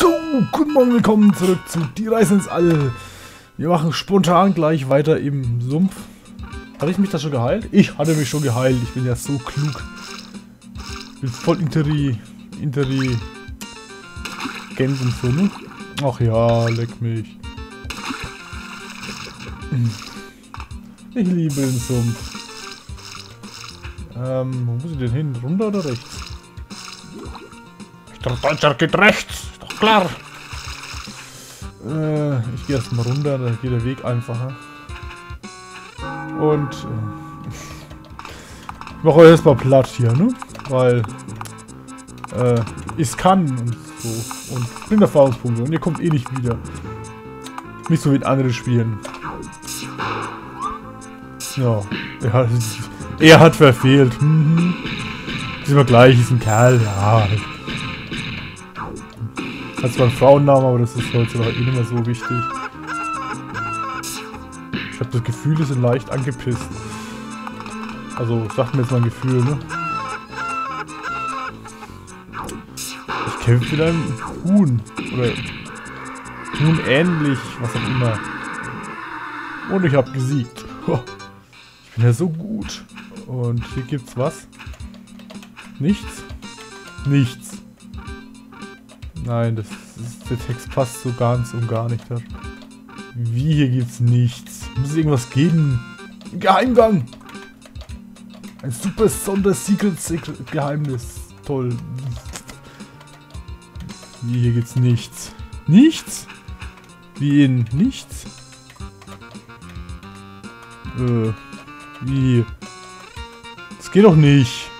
So, guten Morgen, willkommen zurück zu Die Reise ins All. Wir machen spontan gleich weiter im Sumpf. Hatte ich mich da schon geheilt? Ich hatte mich schon geheilt, ich bin ja so klug. Ich bin voll interi... interi... Gens und so, ne? Ach ja, leck mich. Ich liebe den Sumpf. Ähm, wo muss ich denn hin? Runter oder rechts? Der Deutscher geht rechts, klar. Äh, ich gehe erstmal runter, da geht der Weg einfacher. Und äh, ich mache euch erstmal platt hier, ne? Weil äh, ich kann und so. Und bin Erfahrungspunkte und ihr kommt eh nicht wieder. Nicht so wie in anderen Spielen. Ja, er hat, er hat verfehlt. Mhm. Ist immer gleich, ist ein Kerl, ja. Hat zwar einen Frauennamen, aber das ist heutzutage eh nicht mehr so wichtig. Ich habe das Gefühl, die sind leicht angepisst. Also, sagt mir jetzt mein Gefühl, ne? Ich kämpfe mit einem Huhn. Oder Huhn ähnlich, was auch immer. Und ich habe gesiegt. Ich bin ja so gut. Und hier gibt's was? Nichts? Nichts. Nein, das ist, der Text passt so ganz und gar nicht. Wie, hier gibt's nichts. Muss es irgendwas geben? Ein Geheimgang! Ein super Sonder-Secret-Geheimnis. Toll. Wie, hier gibt's nichts. Nichts? Wie in nichts? Äh, wie? Das geht doch nicht.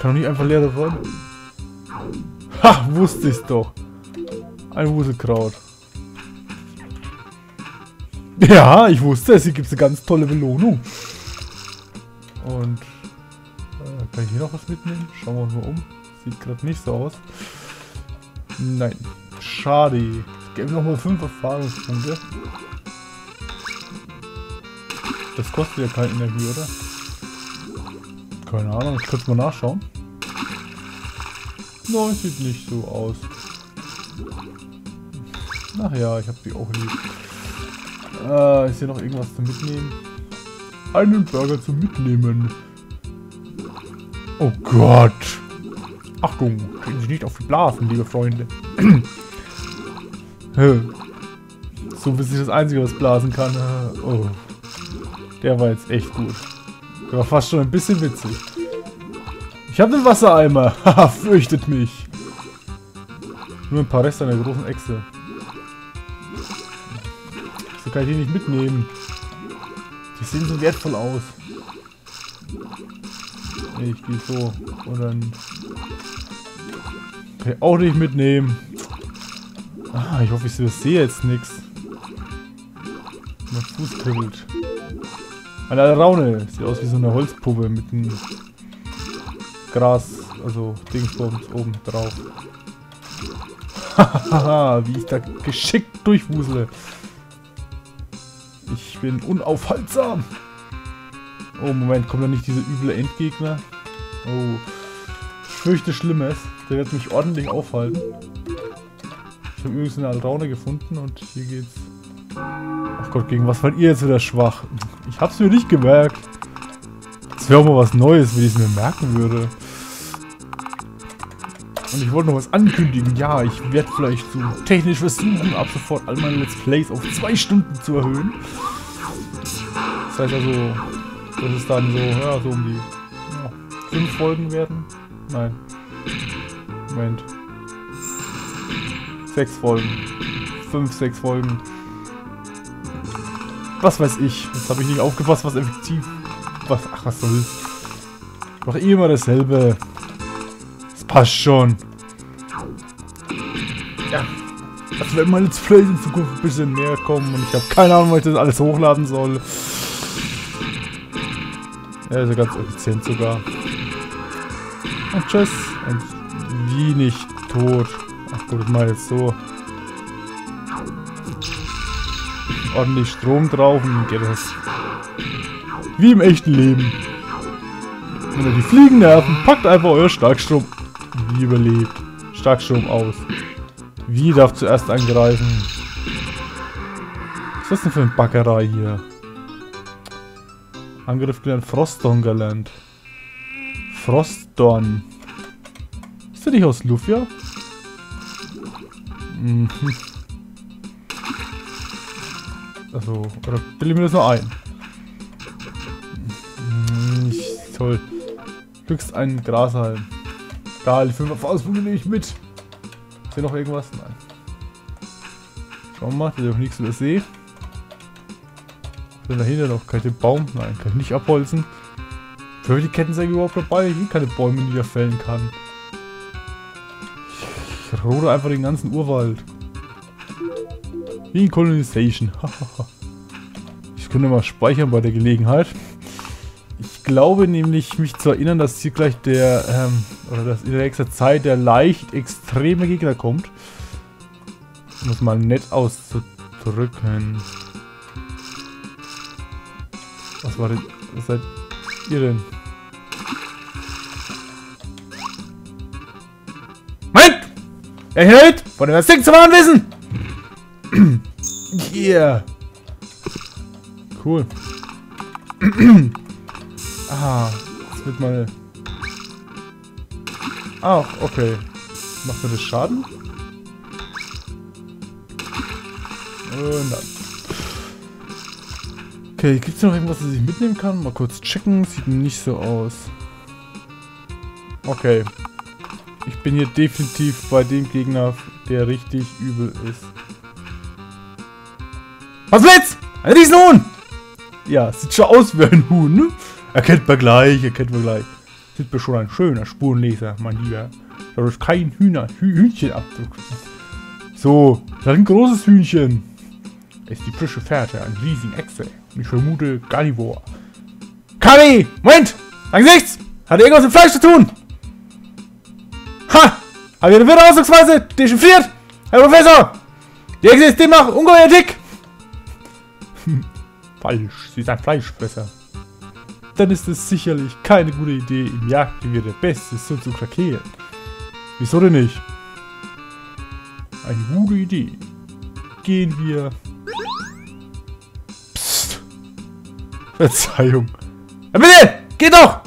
Kann doch nicht einfach leer davon. Ha, wusste ich's doch. Ein Wuselkraut. Ja, ich wusste es. Hier gibt es eine ganz tolle Belohnung. Und äh, kann ich hier noch was mitnehmen? Schauen wir uns mal um. Sieht gerade nicht so aus. Nein. Schade. Es gäbe nochmal 5 Erfahrungspunkte. Das kostet ja keine Energie, oder? Keine Ahnung, ich kann es mal nachschauen. Nein, sieht nicht so aus. Ach ja, ich habe die auch lieb. Äh, ist hier noch irgendwas zu mitnehmen? Einen Burger zu mitnehmen. Oh Gott. Achtung, kriegen Sie nicht auf die Blasen, liebe Freunde. so wie sich das Einzige, was blasen kann. Oh. Der war jetzt echt gut. Der war fast schon ein bisschen witzig. Ich habe den Wassereimer. Haha, fürchtet mich. Nur ein paar Reste der großen Echse. So kann ich die nicht mitnehmen. Die sehen so wertvoll aus. Ich gehe so. Und dann... Kann ich auch nicht mitnehmen. Ah, ich hoffe, ich sehe jetzt nichts. Mein Fuß kribbelt. Eine Raune. Sieht aus wie so eine Holzpuppe mit einem Gras, also Dingsbums oben drauf. Hahaha, wie ich da geschickt durchwusele. Ich bin unaufhaltsam. Oh, Moment, kommt da nicht dieser üble Endgegner? Oh, ich fürchte Schlimmes. Der wird mich ordentlich aufhalten. Ich habe übrigens eine Alraune gefunden und hier geht's... Ach Gott, gegen was wollt ihr jetzt wieder schwach? Ich hab's mir nicht gemerkt. Das wäre auch mal was Neues, wenn ich es mir merken würde. Und ich wollte noch was ankündigen. Ja, ich werde vielleicht so technisch versuchen, ab sofort all meine Let's Plays auf zwei Stunden zu erhöhen. Das heißt also, dass es dann so, ja, so um die ja, fünf Folgen werden. Nein. Moment. Sechs Folgen. Fünf, sechs Folgen. Was weiß ich. Jetzt habe ich nicht aufgepasst, was effektiv... Was, ach, was soll's. Ich mache immer dasselbe. Das passt schon. Also wenn mal Let's Play in Zukunft ein bisschen mehr kommen und ich habe keine Ahnung, was ich das alles hochladen soll. Ja, ist ja ganz effizient sogar. Und tschüss. Und wie nicht tot. Ach gut, das mal jetzt so. ordentlich Strom drauf und dann geht das. Wie im echten Leben. Wenn ihr die Fliegen nerven, packt einfach euer Starkstrom. Wie überlebt. Starkstrom aus. Wie darf zuerst angreifen? Was ist das denn für eine Backerei hier? Angriff gelernt, Frostdorn gelernt. Frostdorn. Ist der nicht aus Lufia? Mhm. Also, oder bilde mir das nur ein? Mhm, toll. Glückst einen Grashalm. Die 5 Erfahrungspunkte nehme ich mit. Hier noch irgendwas? Nein. Schauen wir mal, da ist auch nichts ist denn dahinter noch? Kann ich den Baum? Nein, kann ich nicht abholzen. Für die Kettensäge überhaupt dabei? Ich keine Bäume niederfällen kann. Ich rode einfach den ganzen Urwald. Wie in Colonization. ich könnte mal speichern bei der Gelegenheit. Ich glaube nämlich, mich zu erinnern, dass hier gleich der, ähm, oder dass in der nächsten Zeit der leicht extreme Gegner kommt. Um es mal nett auszudrücken. Was war denn, was seid ihr denn? Moment! Erhält von dem Instinkt zu wissen! yeah! Cool. Ah, das wird mal... Ach, okay. Macht mir das Schaden? Äh, nein. Okay, gibt es noch irgendwas, das ich mitnehmen kann? Mal kurz checken. Sieht nicht so aus. Okay. Ich bin hier definitiv bei dem Gegner, der richtig übel ist. Was willst? Ein Riesenhuhn! Ja, sieht schon aus wie ein Huhn, ne? Erkennt man gleich, erkennt man gleich. Sind wir schon ein schöner Spurenleser, mein Lieber. Da ist kein Hühner, Hü Hühnchenabdruck. So, das ist ein großes Hühnchen. Es ist die frische Fährte, ein riesigen Echse. Ich vermute Carnivore. Kari! Moment! Dein Gesichts! Hat irgendwas mit Fleisch zu tun? Ha! Habe eine wirre Ausdrucksweise dechiffriert? Herr Professor! Die Echse ist demnach ungeheuer dick! Falsch, sie ist ein Fleischfresser dann ist es sicherlich keine gute Idee, im Jagdgewehr der Beste so zu krakeelen. Wieso denn nicht? Eine gute Idee. Gehen wir... Psst. Verzeihung. Ja, bitte! Geh doch!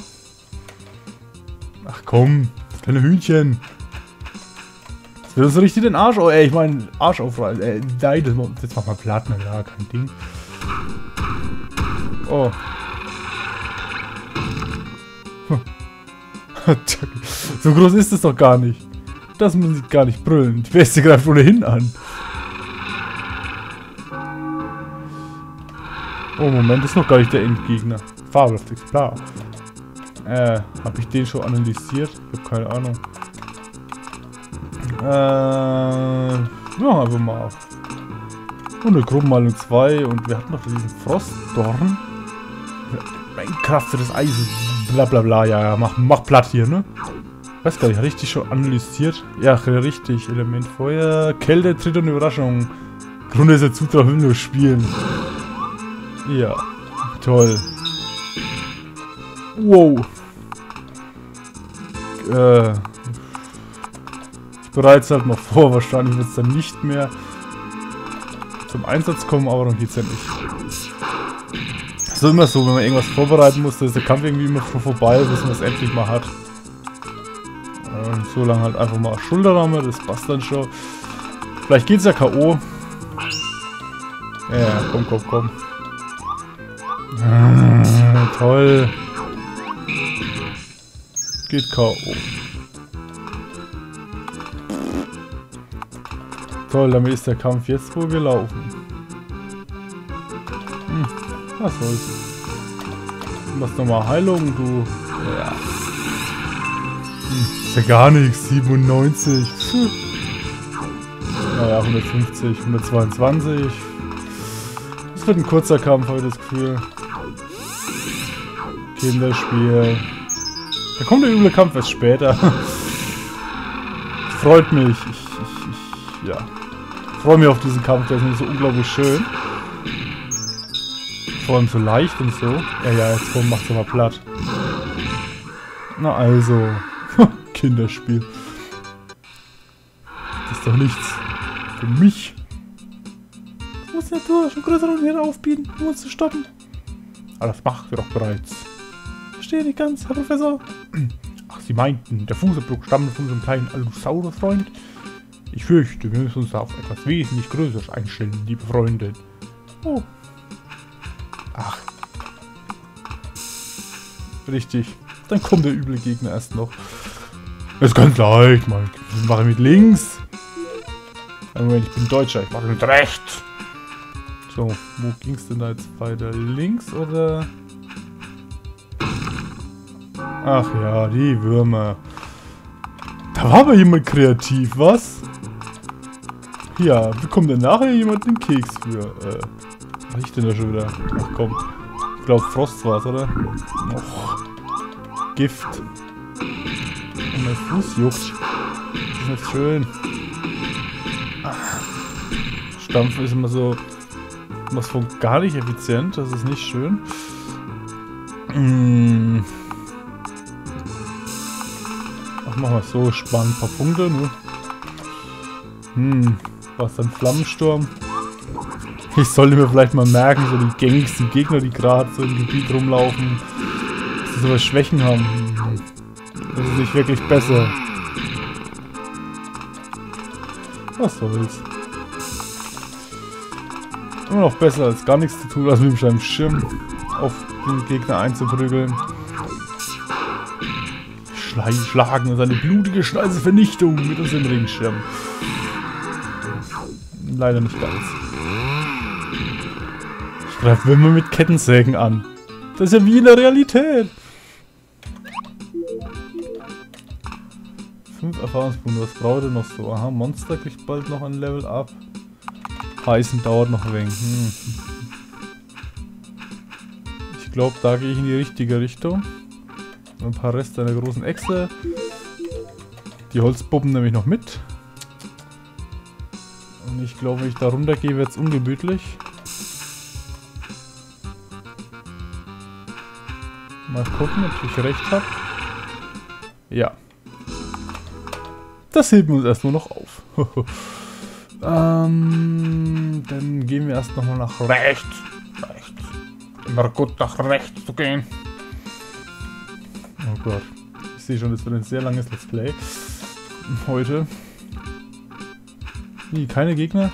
Ach komm, das kleine Hühnchen. Das wird uns richtig den Arsch... Oh, ey, ich meine, Arsch aufreißen. Äh, nein, das, das macht mal platt, na ja, kein Ding. Oh. so groß ist es doch gar nicht. Das muss ich gar nicht brüllen. Die Beste greift ohnehin an. Oh, Moment, ist noch gar nicht der Endgegner. Fabelhaft Exemplar. Äh, habe ich den schon analysiert? Ich habe keine Ahnung. Äh, ja, einfach mal auf. Und eine Gruppenmalung 2 und wir hatten noch diesen Frostdorn. Mein Kraft für das Eisen. Bla bla bla, ja, ja, mach, mach platt hier, ne? Weiß gar nicht, die schon analysiert? Ja, richtig. Element Feuer, Kälte, Tritt und Überraschung. Grunde ist der Zutrauen will nur spielen. Ja, toll. Wow. Äh, ich bereite es halt noch vor, wahrscheinlich wird es dann nicht mehr zum Einsatz kommen, aber dann geht es ja nicht ist immer so, wenn man irgendwas vorbereiten muss, ist der Kampf irgendwie immer vorbei, bis man es endlich mal hat. Und so lange halt einfach mal Schulterramme, das passt dann schon. Vielleicht geht's ja K.O. Ja, komm, komm, komm. Ah, toll. Geht K.O. Toll, damit ist der Kampf jetzt wohl gelaufen. Was soll's. Machst nochmal Heilung, du. Ja. Hm, ist ja gar nichts. 97. Puh. Naja, 150, 122. Das wird ein kurzer Kampf, habe ich das Gefühl. Kinderspiel. Da kommt der üble Kampf erst später. Freut mich. Ich, ich, ich, ja. Freue mich auf diesen Kampf, der ist nämlich so unglaublich schön. Vor allem so leicht und so. Ja, ja, jetzt komm, mach's mal platt. Na also. Kinderspiel. Das ist doch nichts. Für mich. Ich muss der Natur schon größere Unheil aufbieten, um uns zu stoppen. Aber das macht wir doch bereits. Verstehe nicht ganz, Herr Professor. Ach, Sie meinten, der Fußabdruck stammt von unserem kleinen Allosaurus-Freund? Ich fürchte, wir müssen uns auf etwas wesentlich Größeres einstellen, liebe Freundin. Oh. Richtig. Dann kommt der üble Gegner erst noch. Ist ganz leicht, Mike. Ich mache mit links. Moment, ich bin Deutscher. Ich mache mit rechts. So, wo ging es denn da jetzt weiter? Links oder... Ach ja, die Würmer. Da war aber jemand kreativ, was? Ja, bekommt denn nachher jemand den Keks für? Äh, was riecht denn da schon wieder? Ach komm. Glaube Frost war's, oder? Och. Gift. Und mein Fuß juckt. Das ist nicht schön. Stampfen ist immer so was von gar nicht effizient. Das ist nicht schön. Mmh. Ach, machen wir so. Sparen ein paar Punkte, ne? Hm. Was dann Flammensturm? Ich sollte mir vielleicht mal merken, so die gängigsten Gegner, die gerade so im Gebiet rumlaufen, dass sie sowas Schwächen haben. Das ist nicht wirklich besser. Was soll's. Immer noch besser als gar nichts zu tun, als mit seinem Schirm auf den Gegner einzuprügeln. Schlagen seine blutige Schneisevernichtung mit unserem Ringschirm. Leider nicht ganz. Ich greife immer mit Kettensägen an. Das ist ja wie in der Realität. Fünf Erfahrungspunkte, was braucht er noch so? Aha, Monster kriegt bald noch ein Level up. Heißen dauert noch ein wenig. Hm. Ich glaube, da gehe ich in die richtige Richtung. Ein paar Reste einer großen Echse. Die Holzpuppen nämlich noch mit. Und ich glaube, wenn ich da runter gehe, wird es ungemütlich. Mal gucken, ob ich recht habe. Ja. Das heben wir uns erstmal noch auf. ähm, dann gehen wir erst nochmal nach rechts. Rechts. Immer gut nach rechts zu gehen. Oh Gott. Ich sehe schon, das wird ein sehr langes Let's Play. Heute. Nie, keine Gegner.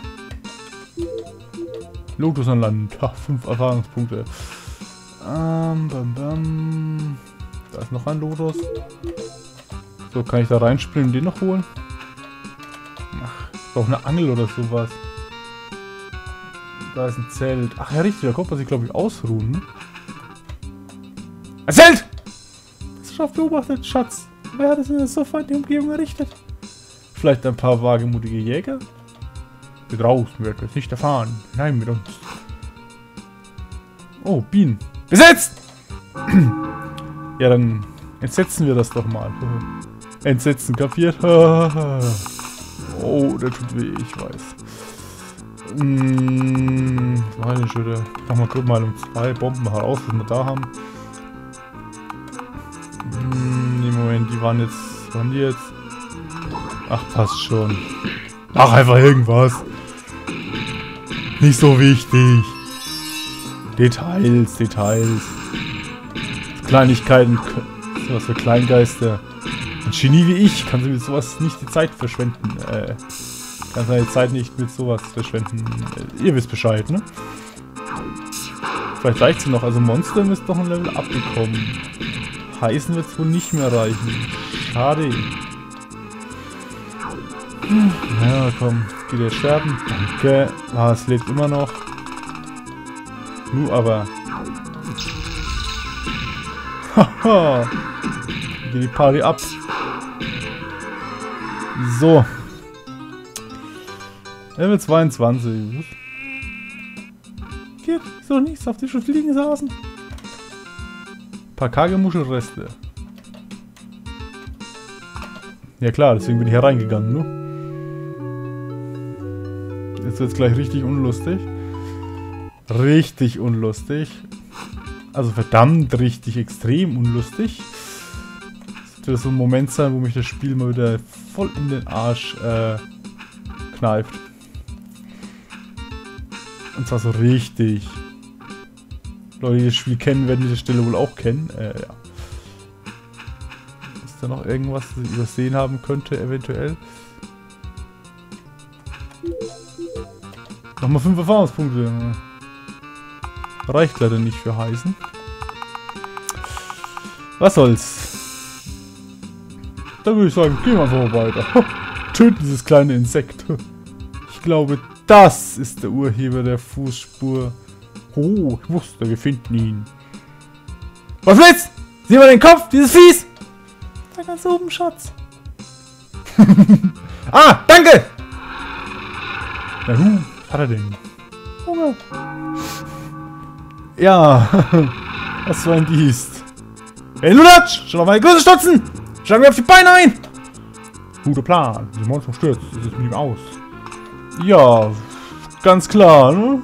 Lotus an Land. Ha, fünf Erfahrungspunkte. Ähm, bam, bam. Da ist noch ein Lotus. So, kann ich da reinspringen und den noch holen? Ach, ich brauche eine Angel oder sowas. Da ist ein Zelt. Ach ja, richtig, da kommt man sich, glaube ich, ausruhen. Ne? Ein Zelt! Das schafft beobachtet, Schatz. Wer hat es in der sofort die Umgebung errichtet? Vielleicht ein paar wagemutige Jäger? Hier draußen wird es nicht erfahren. Nein, mit uns. Oh, Bienen. Besetzt! ja, dann entsetzen wir das doch mal. Entsetzen, kapiert? oh, der tut weh, ich weiß. Schon wieder? Ich mach mal guck mal um zwei Bomben heraus, was wir da haben. Nee, Moment, die waren jetzt. Waren die jetzt? Ach, passt schon. Mach einfach irgendwas. Nicht so wichtig. Details, Details. Kleinigkeiten. Was für Kleingeister. Ein Genie wie ich kann sie mit sowas nicht die Zeit verschwenden. Äh, kann seine Zeit nicht mit sowas verschwenden. Äh, ihr wisst Bescheid, ne? Vielleicht reicht sie noch. Also Monster müsste doch ein Level abbekommen. Heißen wird es wohl nicht mehr reichen. Schade. Ja, komm. Geht der sterben? Danke. Ah, es lebt immer noch. Nu aber. Haha. Geht die Party ab. So. Level 22. Geht, ist doch nichts, auf die schon fliegen saßen. Paar Kagemuschelreste. Ja klar, deswegen bin ich hereingegangen, ne? Jetzt wird es gleich richtig unlustig. Richtig unlustig. Also verdammt richtig extrem unlustig. Das wird so ein Moment sein, wo mich das Spiel mal wieder voll in den Arsch äh, kneift. Und zwar so richtig. Leute, die das Spiel kennen, werden diese Stelle wohl auch kennen. Äh, ja. Ist da noch irgendwas, das ich übersehen haben könnte, eventuell? Nochmal 5 Erfahrungspunkte. Reicht leider nicht für heißen. Was soll's. Dann würde ich sagen, gehen wir einfach mal weiter. Töten dieses kleine Insekt. Ich glaube, das ist der Urheber der Fußspur. Oh, ich wusste, wir finden ihn. Was willst? Sieh mal den Kopf, dieses Viehs! Da ganz oben, Schatz. ah, danke! Na hu, was hat er denn? Hunger. Ja, was für ein Biest. Hey, Lulatsch, schon auf meine Größe stutzen! Schlag mir auf die Beine ein! Guter Plan. Die Monster stürzt. Das ist mit ihm aus. Ja, ganz klar, ne?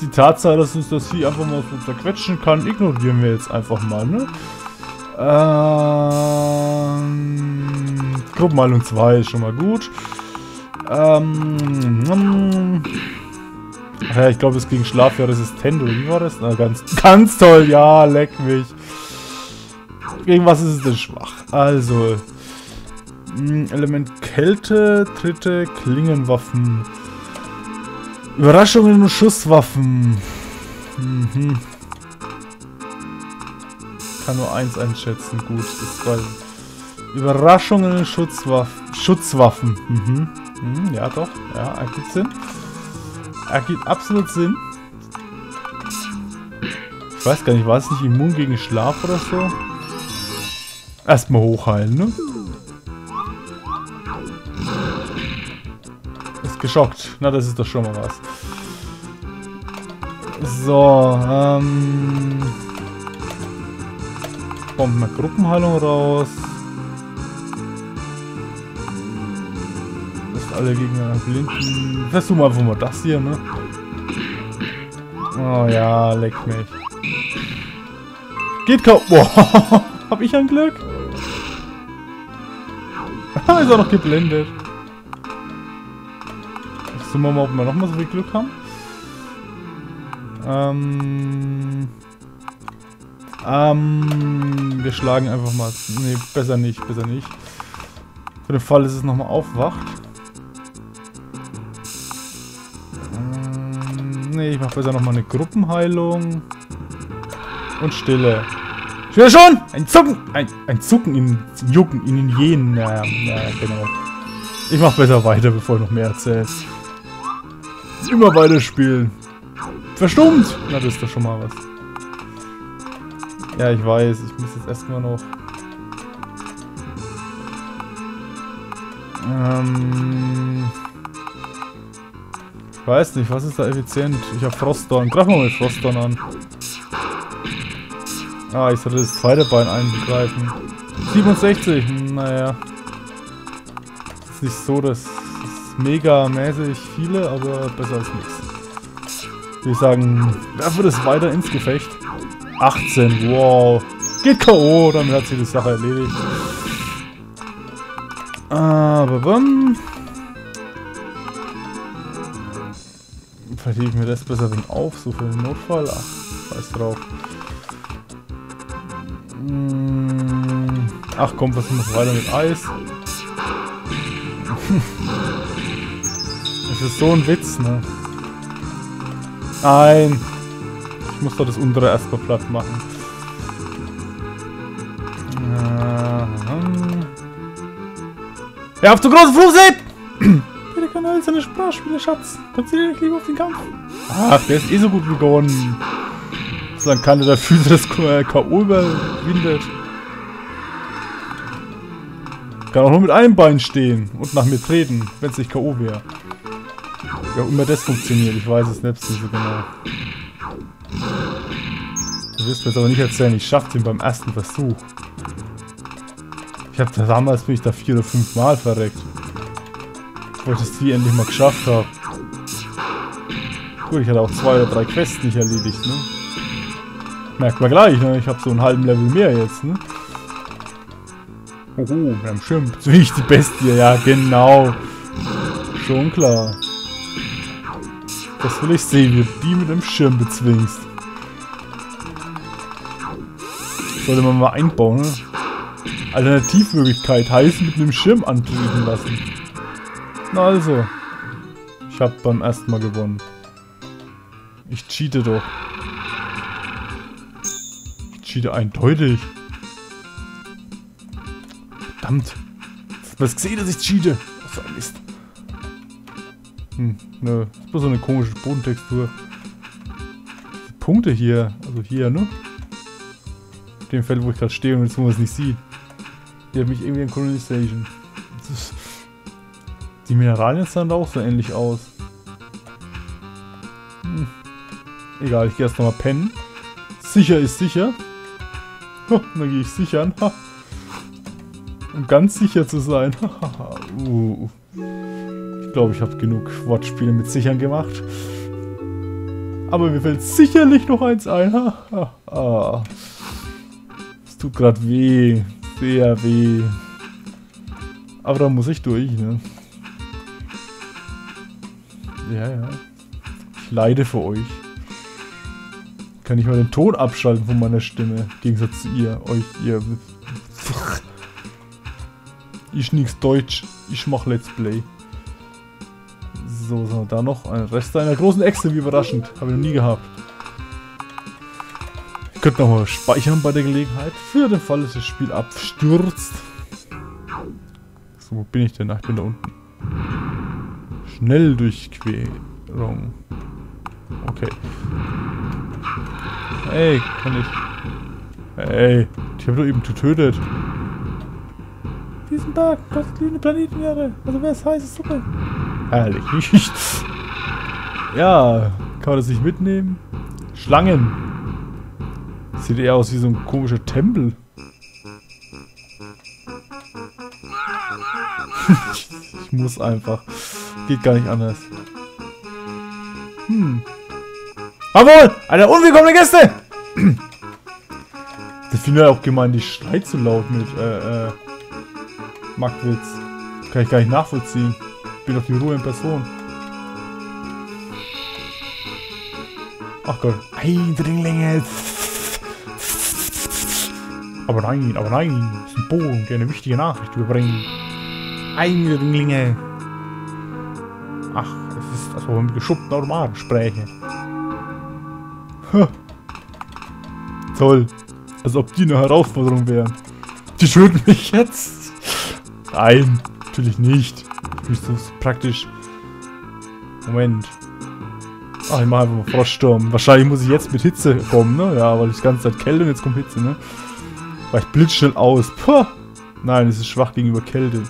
Die Tatsache, dass uns das Vieh einfach mal so zerquetschen kann, ignorieren wir jetzt einfach mal, ne? Ähm, Gruppenheilung 2 ist schon mal gut. Ähm, ach ja, ich glaube, das gegen Schlaf ja resistent, oder wie war das? Na, ganz, ganz toll, ja, leck mich. Gegen was ist es denn schwach? Also, hm, Element Kälte, dritte Klingenwaffen. Überraschungen und Schusswaffen. Mhm. Kann nur eins einschätzen. Gut, das war Überraschungen und Schutzwaffen. Schutzwaffen. Mhm. Mhm, ja, doch. Ja, ergibt Sinn. Ergibt absolut Sinn. Ich weiß gar nicht, war es nicht immun gegen Schlaf oder so? Erstmal hochheilen, ne? geschockt. Na, das ist doch schon mal was. So, ähm... Kommt mal Gruppenheilung raus. Alle gegen einen Blinden. Versuchen wir einfach mal das hier, ne? Oh ja, leck mich. Geht kaum. Boah, hab ich ein Glück? ist auch noch geblendet. Versuchen wir mal, ob wir nochmal so viel Glück haben. Ähm... Ähm... Wir schlagen einfach mal... Ne, besser nicht, besser nicht. Für den Fall, dass es nochmal aufwacht. Ähm, ne, ich mache besser nochmal eine Gruppenheilung. Und Stille. Ich will schon! Ein Zucken! Ein, ein Zucken in Jucken, in den Jenen. Ja, ja, genau. Ich mach besser weiter, bevor ich noch mehr erzähle. Immer weiter spielen. Verstummt! Na, das ist doch schon mal was. Ja, ich weiß. Ich muss jetzt erstmal noch... Ähm... Ich weiß nicht, was ist da effizient? Ich habe Frostdorn. Greif mal mit Frostdorn an. Ah, ich sollte das zweite Bein eingreifen. 67, naja. Ist nicht so, dass mega mäßig viele, aber besser als nichts. Würde ich sagen, werfen wir das weiter ins Gefecht. 18, wow. Geht K.O., damit hat sich die Sache erledigt. Aber wann? Vielleicht ich mir das besser wegen auf, den Notfall. Ach, scheiß drauf. Hm. Ach komm, was machen wir weiter mit Eis? Das ist so ein Witz, ne? Nein. Ich muss doch das untere erstmal platt machen. Ja, auf zu großen Fluch seht! Kann seine Sprachspiele, Schatz. Konzentriere dich lieber auf den Kampf. Ach, der ist eh so gut begonnen. Solange keiner der Füße das K.O. überwindet. Kann auch nur mit einem Bein stehen und nach mir treten, wenn es nicht K.O. wäre. Ja, immer das funktioniert. Ich weiß es selbst nicht so genau. Du wirst mir jetzt aber nicht erzählen, ich schaff's ihn beim ersten Versuch. Ich hab damals bin ich da vier oder fünf Mal verreckt. Bevor ich das Vieh endlich mal geschafft habe. Gut, ich hatte auch zwei oder drei Quests nicht erledigt, ne? Merkt man gleich, ne? Ich habe so einen halben Level mehr jetzt, ne? Oho, wir haben Schimpf. So wie ich die Bestie, ja, genau. Schon klar. Das will ich sehen, wie du die mit dem Schirm bezwingst. Sollte man mal einbauen. Ne? Alternativmöglichkeit heißen mit einem Schirm antreten lassen. Also. Ich habe beim ersten Mal gewonnen. Ich cheate doch. Ich cheate eindeutig. Verdammt. Hast gesehen, dass ich cheate. Was für ein Mist. Hm, ne. Das ist bloß so eine komische Bodentextur. Die Punkte hier. Also hier, ne? Auf dem Feld, wo ich gerade stehe und jetzt, wo man es nicht sieht. Die hat mich irgendwie in Colonization. Die Mineralien sahen auch so ähnlich aus. Hm. Egal, ich gehe erst nochmal pennen. Sicher ist sicher. Oh, dann gehe ich sichern. Um ganz sicher zu sein. uh. Ich glaube, ich habe genug Wortspiele mit sichern gemacht. Aber mir fällt sicherlich noch eins ein. Es tut gerade weh sehr weh. Aber da muss ich durch, ne? Ja, ja. Ich leide für euch. Kann ich mal den Ton abschalten von meiner Stimme. Im Gegensatz zu ihr. Euch, ihr... Ich nix Deutsch. Ich mach Let's Play. So, so, da noch ein Rest einer großen Echse, wie überraschend. Habe ich noch nie gehabt. Ich könnte nochmal speichern bei der Gelegenheit. Für den Fall, dass das Spiel abstürzt. So, wo bin ich denn? Ach, ich bin da unten. Schnelldurchquerung. Okay. Hey, kann ich... Hey, ich habe doch eben getötet. Diesen Tag, Gottes liebe Planetenerde. Also wer ist heiße Suppe? Herrlich. ja, kann man das nicht mitnehmen? Schlangen. Sieht eher aus wie so ein komischer Tempel. ich muss einfach. Geht gar nicht anders. Hm. Jawohl! Eine unwillkommene Gäste! Der finde ja auch gemeint, die schreit zu laut mit, äh, äh, Magwitz. Kann ich gar nicht nachvollziehen. Bin doch die Ruhe in Person. Ach Gott. Eindringlinge. Aber nein, aber nein, das ist ein Bogen, der eine wichtige Nachricht überbringt. Eindringlinge. Ach, das ist, als ob man mit geschuppten Automaten spräche. Huh. Toll. Als ob die eine Herausforderung wären. Die töten mich jetzt. Nein, natürlich nicht. Ich müsste praktisch... Moment. Ach, ich mache einfach mal Froststurm. Wahrscheinlich muss ich jetzt mit Hitze kommen, ne? Ja, weil ich die ganze Zeit Kälte und jetzt kommt Hitze, ne? Weicht blitzschnell aus. Puh. Nein, es ist schwach gegenüber Kälte.